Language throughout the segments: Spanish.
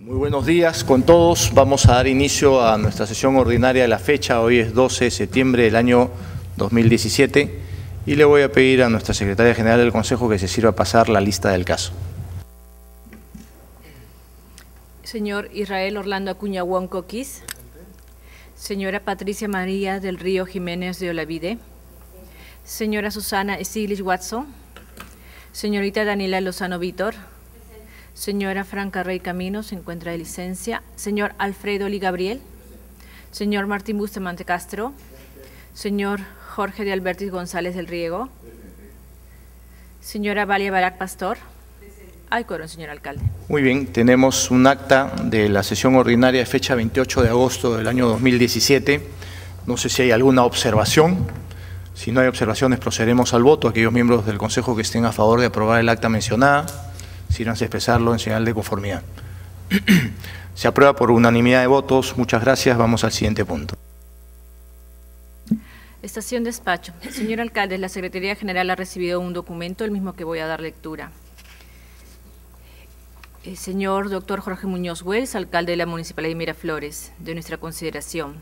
Muy buenos días con todos. Vamos a dar inicio a nuestra sesión ordinaria de la fecha. Hoy es 12 de septiembre del año 2017 y le voy a pedir a nuestra secretaria general del Consejo que se sirva a pasar la lista del caso. Señor Israel Orlando Acuña Huancoquis. Señora Patricia María del Río Jiménez de Olavide. Señora Susana Stiglitz Watson. Señorita Daniela Lozano Vítor. Señora Franca Rey Camino se encuentra de licencia. Señor Alfredo Lee Gabriel. Señor Martín Bustamante Castro. Señor Jorge de Albertis González del Riego. Señora Valia Barac Pastor. Ay, coro, señor alcalde. Muy bien, tenemos un acta de la sesión ordinaria de fecha 28 de agosto del año 2017. No sé si hay alguna observación. Si no hay observaciones, procederemos al voto. Aquellos miembros del Consejo que estén a favor de aprobar el acta mencionada, a expresarlo en señal de conformidad. Se aprueba por unanimidad de votos. Muchas gracias. Vamos al siguiente punto. Estación Despacho. Señor alcalde, la Secretaría General ha recibido un documento, el mismo que voy a dar lectura. El señor doctor Jorge Muñoz Wells, alcalde de la Municipalidad de Miraflores, de nuestra consideración.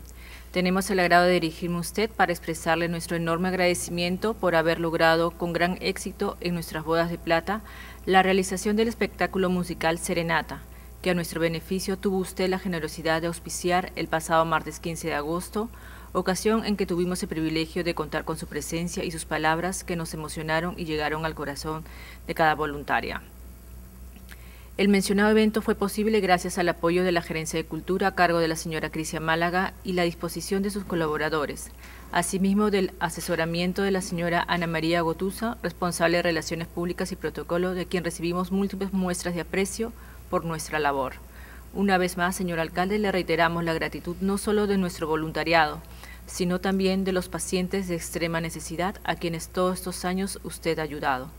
Tenemos el agrado de dirigirme a usted para expresarle nuestro enorme agradecimiento por haber logrado con gran éxito en nuestras bodas de plata la realización del espectáculo musical Serenata, que a nuestro beneficio tuvo usted la generosidad de auspiciar el pasado martes 15 de agosto, ocasión en que tuvimos el privilegio de contar con su presencia y sus palabras que nos emocionaron y llegaron al corazón de cada voluntaria. El mencionado evento fue posible gracias al apoyo de la Gerencia de Cultura a cargo de la señora Crisia Málaga y la disposición de sus colaboradores, asimismo del asesoramiento de la señora Ana María Gotusa, responsable de Relaciones Públicas y Protocolo, de quien recibimos múltiples muestras de aprecio por nuestra labor. Una vez más, señor alcalde, le reiteramos la gratitud no solo de nuestro voluntariado, sino también de los pacientes de extrema necesidad a quienes todos estos años usted ha ayudado.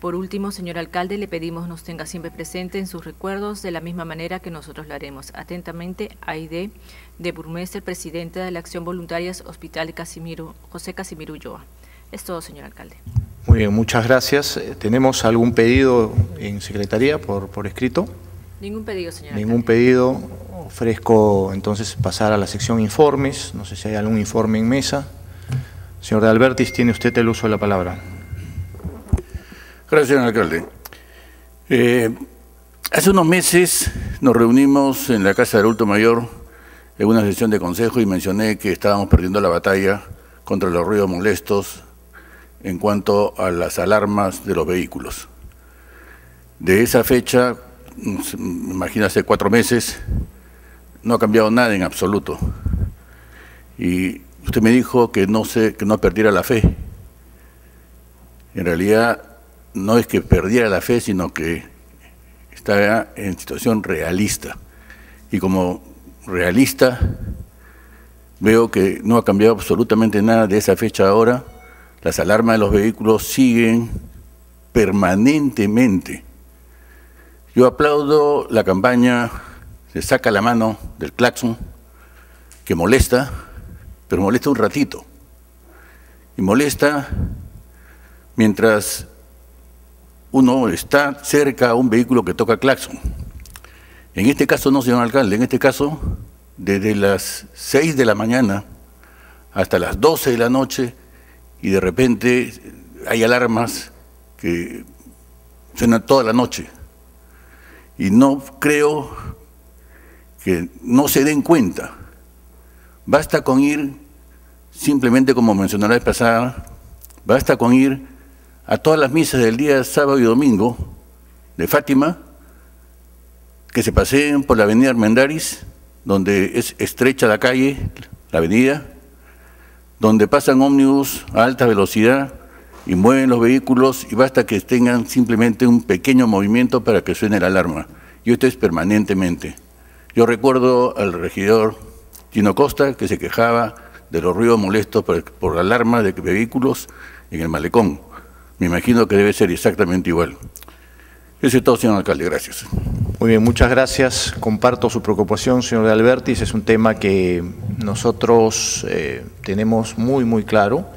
Por último, señor alcalde, le pedimos nos tenga siempre presente en sus recuerdos de la misma manera que nosotros lo haremos. Atentamente, Aide de Burmester, presidenta de la Acción Voluntarias Hospital Casimiro, José Casimiro Ulloa. Es todo, señor alcalde. Muy bien, muchas gracias. Eh, ¿Tenemos algún pedido en Secretaría por, por escrito? Ningún pedido, señor Ningún pedido. Ofrezco entonces pasar a la sección informes. No sé si hay algún informe en mesa. Señor de Albertis, tiene usted el uso de la palabra. Gracias, señor alcalde. Eh, hace unos meses nos reunimos en la Casa del Adulto Mayor en una sesión de consejo y mencioné que estábamos perdiendo la batalla contra los ruidos molestos en cuanto a las alarmas de los vehículos. De esa fecha, me imagino hace cuatro meses, no ha cambiado nada en absoluto. Y usted me dijo que no, sé, que no perdiera la fe. En realidad, no es que perdiera la fe, sino que estaba en situación realista. Y como realista, veo que no ha cambiado absolutamente nada de esa fecha ahora. Las alarmas de los vehículos siguen permanentemente. Yo aplaudo la campaña se saca la mano del claxon, que molesta, pero molesta un ratito. Y molesta mientras uno está cerca a un vehículo que toca claxon. En este caso no, señor alcalde, en este caso, desde las 6 de la mañana hasta las 12 de la noche, y de repente hay alarmas que suenan toda la noche. Y no creo que no se den cuenta. Basta con ir, simplemente como mencionó la vez pasada, basta con ir a todas las misas del día sábado y domingo de Fátima, que se paseen por la avenida Armendaris, donde es estrecha la calle, la avenida, donde pasan ómnibus a alta velocidad y mueven los vehículos y basta que tengan simplemente un pequeño movimiento para que suene la alarma. Y esto es permanentemente. Yo recuerdo al regidor Tino Costa que se quejaba de los ruidos molestos por, por la alarma de vehículos en el malecón. Me imagino que debe ser exactamente igual. Eso es todo, señor alcalde. Gracias. Muy bien, muchas gracias. Comparto su preocupación, señor de Albertis. Es un tema que nosotros eh, tenemos muy, muy claro.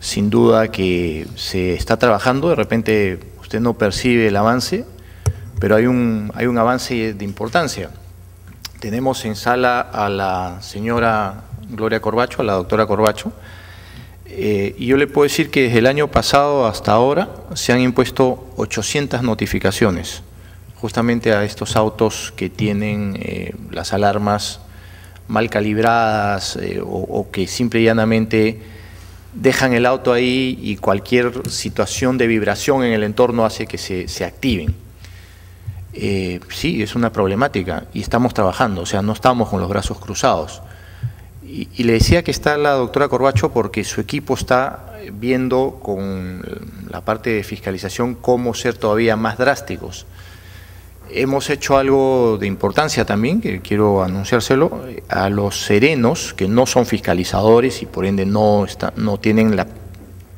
Sin duda que se está trabajando. De repente usted no percibe el avance, pero hay un, hay un avance de importancia. Tenemos en sala a la señora Gloria Corbacho, a la doctora Corbacho, eh, y yo le puedo decir que desde el año pasado hasta ahora se han impuesto 800 notificaciones justamente a estos autos que tienen eh, las alarmas mal calibradas eh, o, que simple y llanamente dejan el auto ahí y cualquier situación de vibración en el entorno hace que se, activen. Sí, es una problemática y estamos trabajando, o sea, no estamos con los brazos cruzados. Y, le decía que está la doctora Corbacho porque su equipo está viendo con la parte de fiscalización cómo ser todavía más drásticos. Hemos hecho algo de importancia también, que quiero anunciárselo, a los serenos, que no son fiscalizadores y por ende no, no tienen la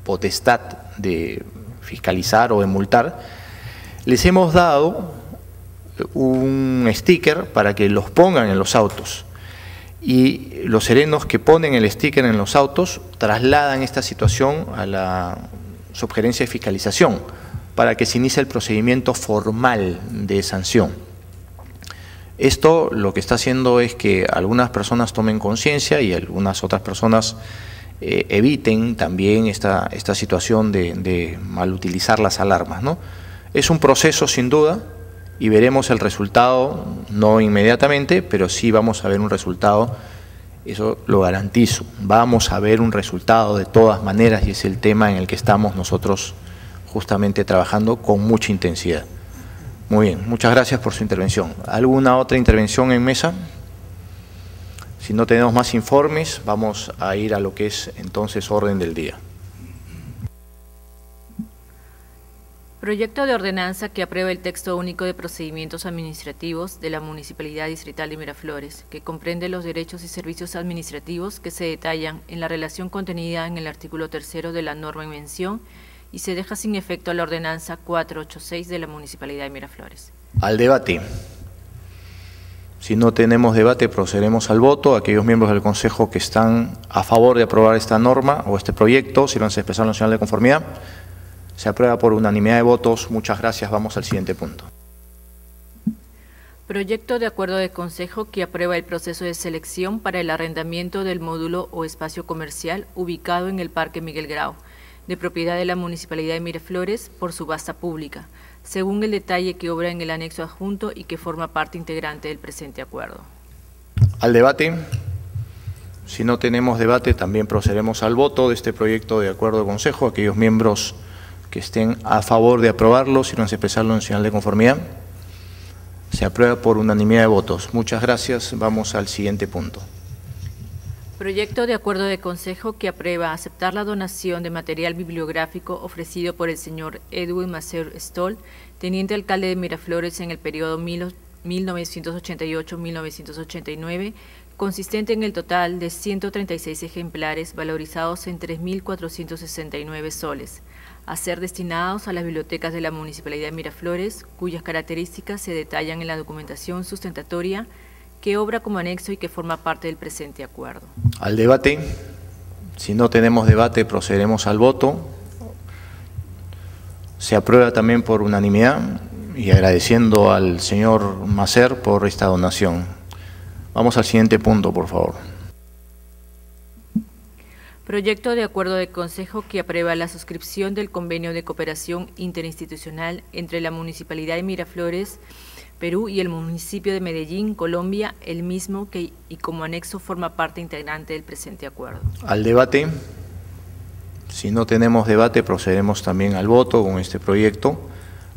potestad de fiscalizar o de multar, les hemos dado un sticker para que los pongan en los autos. Y los serenos que ponen el sticker en los autos trasladan esta situación a la subgerencia de fiscalización para que se inicie el procedimiento formal de sanción. Esto lo que está haciendo es que algunas personas tomen conciencia y algunas otras personas eh, eviten también esta, esta situación de, de malutilizar las alarmas. ¿no? Es un proceso sin duda y veremos el resultado, no inmediatamente, pero sí vamos a ver un resultado, eso lo garantizo, vamos a ver un resultado de todas maneras y es el tema en el que estamos nosotros justamente trabajando con mucha intensidad. Muy bien, muchas gracias por su intervención. ¿Alguna otra intervención en mesa? Si no tenemos más informes, vamos a ir a lo que es entonces orden del día. Proyecto de ordenanza que aprueba el texto único de procedimientos administrativos de la Municipalidad Distrital de Miraflores, que comprende los derechos y servicios administrativos que se detallan en la relación contenida en el artículo tercero de la norma en mención y se deja sin efecto la ordenanza 486 de la Municipalidad de Miraflores. Al debate. Si no tenemos debate, procederemos al voto. Aquellos miembros del Consejo que están a favor de aprobar esta norma o este proyecto, si lo han expresado en nacional de conformidad, se aprueba por unanimidad de votos. Muchas gracias. Vamos al siguiente punto. Proyecto de acuerdo de Consejo que aprueba el proceso de selección para el arrendamiento del módulo o espacio comercial ubicado en el Parque Miguel Grau de propiedad de la Municipalidad de Miraflores por subasta pública, según el detalle que obra en el anexo adjunto y que forma parte integrante del presente acuerdo. Al debate. Si no tenemos debate, también procederemos al voto de este proyecto de acuerdo de consejo. Aquellos miembros que estén a favor de aprobarlo, si no se expresarlo en señal de conformidad. Se aprueba por unanimidad de votos. Muchas gracias. Vamos al siguiente punto. Proyecto de acuerdo de consejo que aprueba aceptar la donación de material bibliográfico ofrecido por el señor Edwin Macer Stoll, teniente alcalde de Miraflores en el periodo 1988-1989, consistente en el total de 136 ejemplares valorizados en 3.469 soles, a ser destinados a las bibliotecas de la Municipalidad de Miraflores, cuyas características se detallan en la documentación sustentatoria que obra como anexo y que forma parte del presente acuerdo. Al debate. Si no tenemos debate, procederemos al voto. Se aprueba también por unanimidad y agradeciendo al señor Macer por esta donación. Vamos al siguiente punto, por favor. Proyecto de acuerdo de Consejo que aprueba la suscripción del convenio de cooperación interinstitucional entre la Municipalidad de Miraflores Perú y el municipio de Medellín, Colombia, el mismo que y como anexo forma parte integrante del presente acuerdo. Al debate. Si no tenemos debate, procederemos también al voto con este proyecto.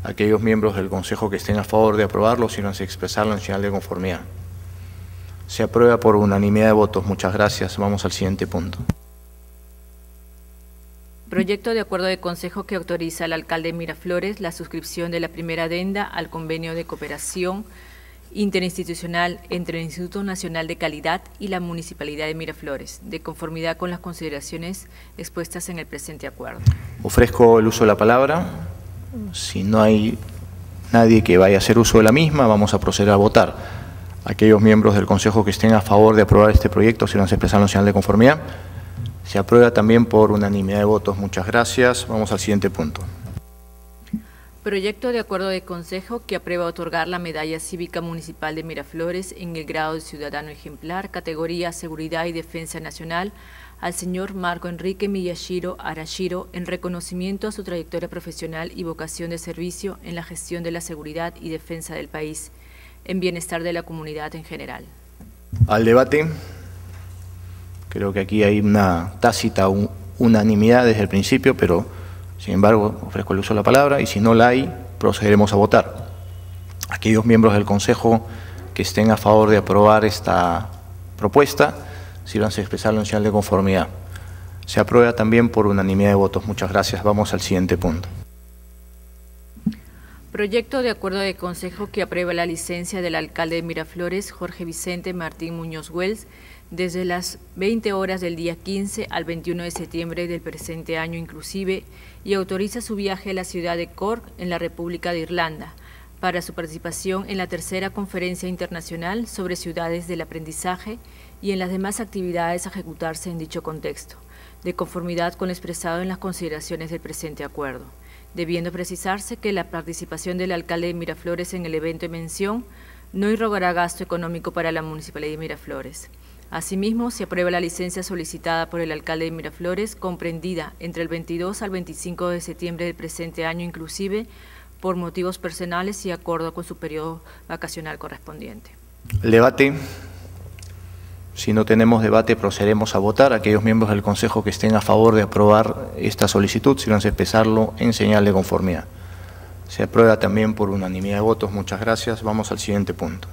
Aquellos miembros del Consejo que estén a favor de aprobarlo, si no se expresarlo en señal de conformidad. Se aprueba por unanimidad de votos. Muchas gracias. Vamos al siguiente punto. Proyecto de acuerdo de consejo que autoriza al alcalde Miraflores la suscripción de la primera adenda al convenio de cooperación interinstitucional entre el Instituto Nacional de Calidad y la Municipalidad de Miraflores, de conformidad con las consideraciones expuestas en el presente acuerdo. Ofrezco el uso de la palabra. Si no hay nadie que vaya a hacer uso de la misma, vamos a proceder a votar. Aquellos miembros del Consejo que estén a favor de aprobar este proyecto, si no se expresan la señal de conformidad. Se aprueba también por unanimidad de votos. Muchas gracias. Vamos al siguiente punto. Proyecto de acuerdo de consejo que aprueba otorgar la medalla cívica municipal de Miraflores en el grado de ciudadano ejemplar, categoría Seguridad y Defensa Nacional, al señor Marco Enrique Miyashiro Arashiro en reconocimiento a su trayectoria profesional y vocación de servicio en la gestión de la seguridad y defensa del país, en bienestar de la comunidad en general. Al debate, creo que aquí hay una tácita unanimidad desde el principio, pero sin embargo, ofrezco el uso de la palabra y si no la hay, procederemos a votar. Aquellos miembros del Consejo que estén a favor de aprobar esta propuesta, sírvanse a expresarlo en señal de conformidad. Se aprueba también por unanimidad de votos. Muchas gracias. Vamos al siguiente punto. Proyecto de acuerdo de consejo que aprueba la licencia del alcalde de Miraflores, Jorge Vicente Martín Muñoz Wells, desde las 20 horas del día 15 al 21 de septiembre del presente año inclusive, y autoriza su viaje a la ciudad de Cork, en la República de Irlanda, para su participación en la tercera conferencia internacional sobre ciudades del aprendizaje y en las demás actividades a ejecutarse en dicho contexto, de conformidad con lo expresado en las consideraciones del presente acuerdo, debiendo precisarse que la participación del alcalde de Miraflores en el evento en mención no irrogará gasto económico para la Municipalidad de Miraflores. Asimismo, se aprueba la licencia solicitada por el alcalde de Miraflores, comprendida entre el 22 al 25 de septiembre del presente año inclusive, por motivos personales y acuerdo con su periodo vacacional correspondiente. El debate. Si no tenemos debate, procederemos a votar. Aquellos miembros del Consejo que estén a favor de aprobar esta solicitud, si no a expresarlo en señal de conformidad. Se aprueba también por unanimidad de votos. Muchas gracias. Vamos al siguiente punto.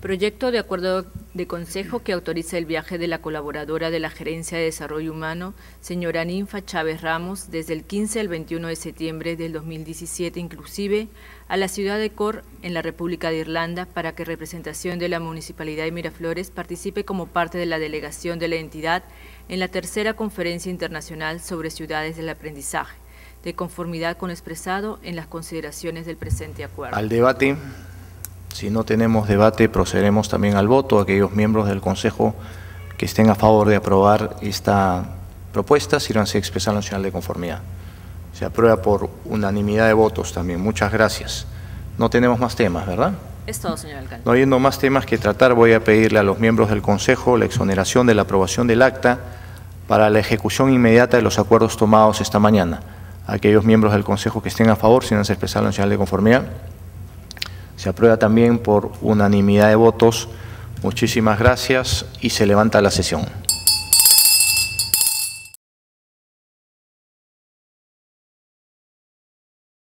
Proyecto de acuerdo de consejo que autoriza el viaje de la colaboradora de la Gerencia de Desarrollo Humano, señora Ninfa Chávez Ramos, desde el 15 al 21 de septiembre del 2017 inclusive, a la ciudad de Cor, en la República de Irlanda, para que representación de la Municipalidad de Miraflores participe como parte de la delegación de la entidad en la tercera Conferencia Internacional sobre Ciudades del Aprendizaje, de conformidad con expresado en las consideraciones del presente acuerdo. Al debate. Si no tenemos debate, procederemos también al voto. Aquellos miembros del Consejo que estén a favor de aprobar esta propuesta, sírvanse a expresar la señal de conformidad. Se aprueba por unanimidad de votos también. Muchas gracias. No tenemos más temas, ¿verdad? Es todo, señor alcalde. No habiendo más temas que tratar, voy a pedirle a los miembros del Consejo la exoneración de la aprobación del acta para la ejecución inmediata de los acuerdos tomados esta mañana. Aquellos miembros del Consejo que estén a favor, sírvanse a expresar la señal de conformidad. Se aprueba también por unanimidad de votos. Muchísimas gracias y se levanta la sesión.